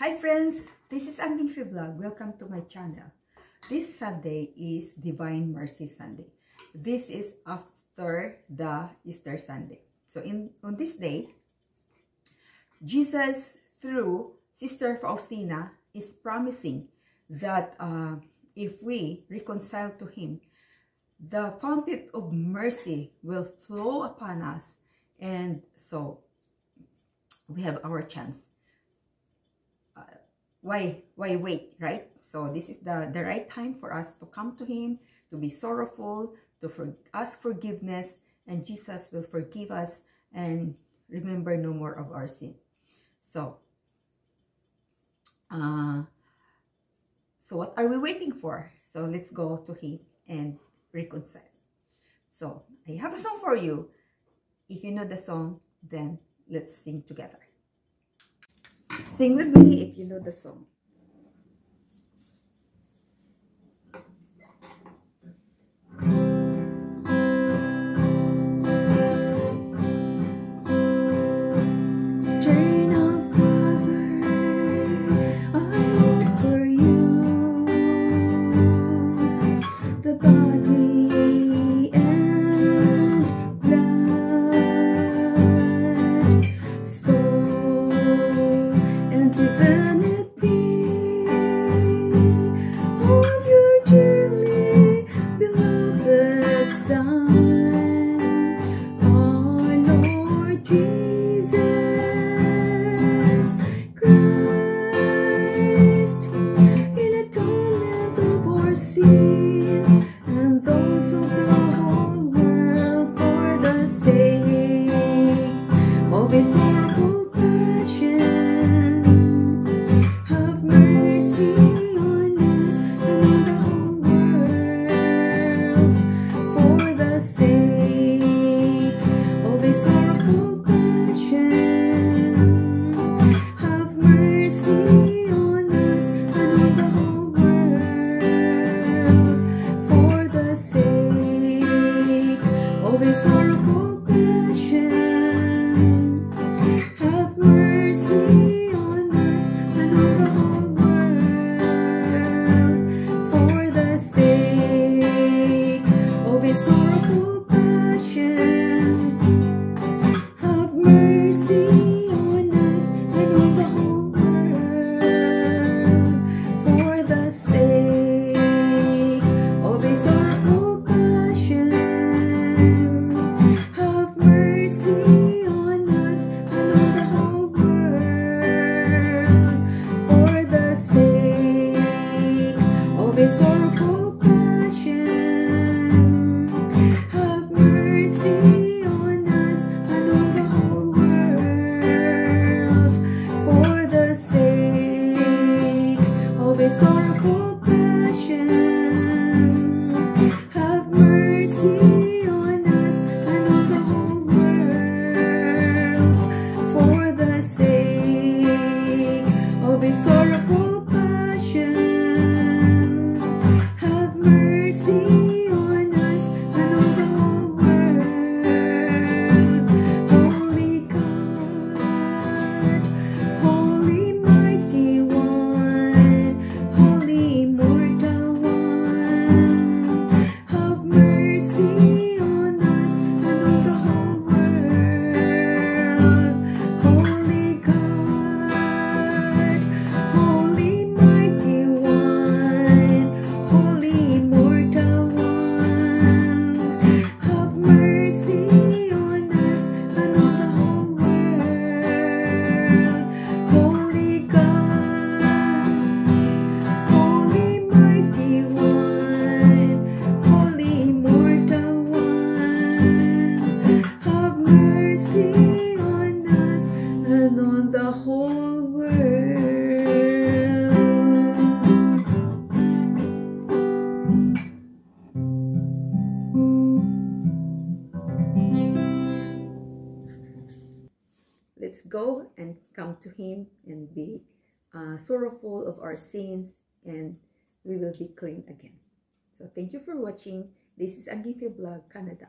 Hi friends, this is Anggingfe Vlog. Welcome to my channel. This Sunday is Divine Mercy Sunday. This is after the Easter Sunday. So in on this day, Jesus through Sister Faustina is promising that uh, if we reconcile to Him, the fountain of mercy will flow upon us. And so we have our chance. Why, why wait, right? So this is the, the right time for us to come to Him, to be sorrowful, to for, ask forgiveness, and Jesus will forgive us and remember no more of our sin. So, uh, so what are we waiting for? So let's go to Him and reconcile. So I have a song for you. If you know the song, then let's sing together. Sing with me if you know the song. So. Let's go and come to Him and be uh, sorrowful of our sins and we will be clean again. So thank you for watching. This is Anggingfe Vlog, Canada.